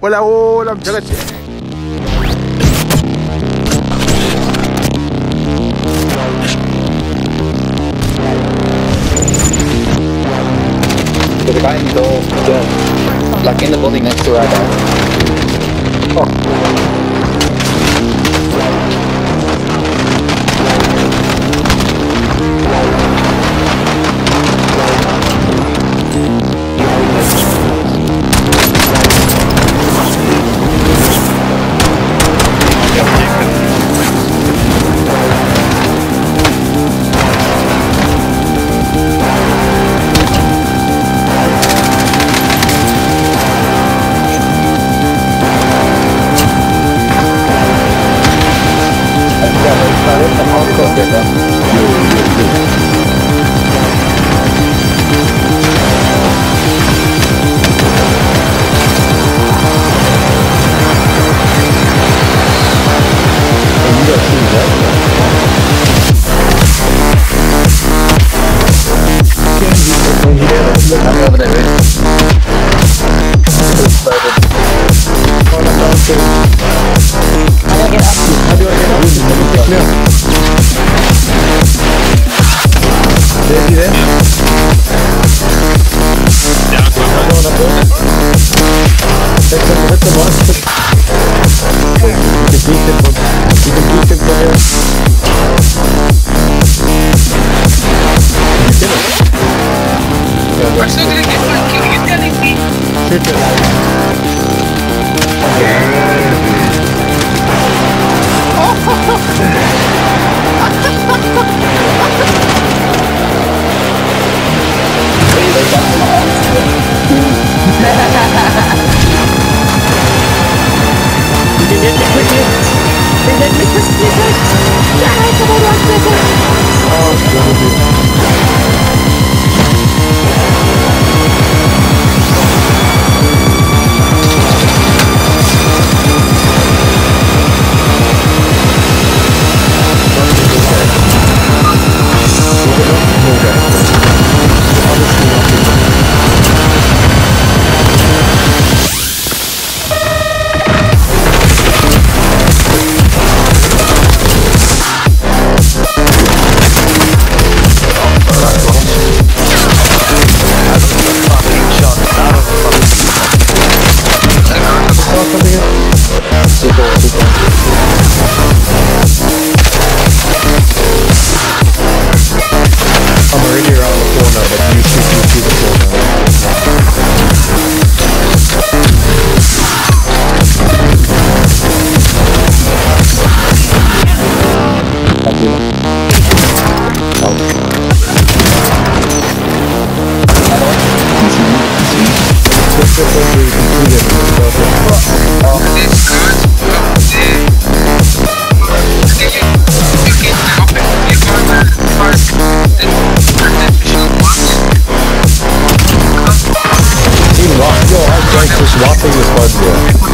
Hola, muchachos. There's a guy in the door, like in the building next to our. Oh. There, you it. 全力プレー全力プレー全力プレー全力 Yo, I'm just swapping this bud, bro.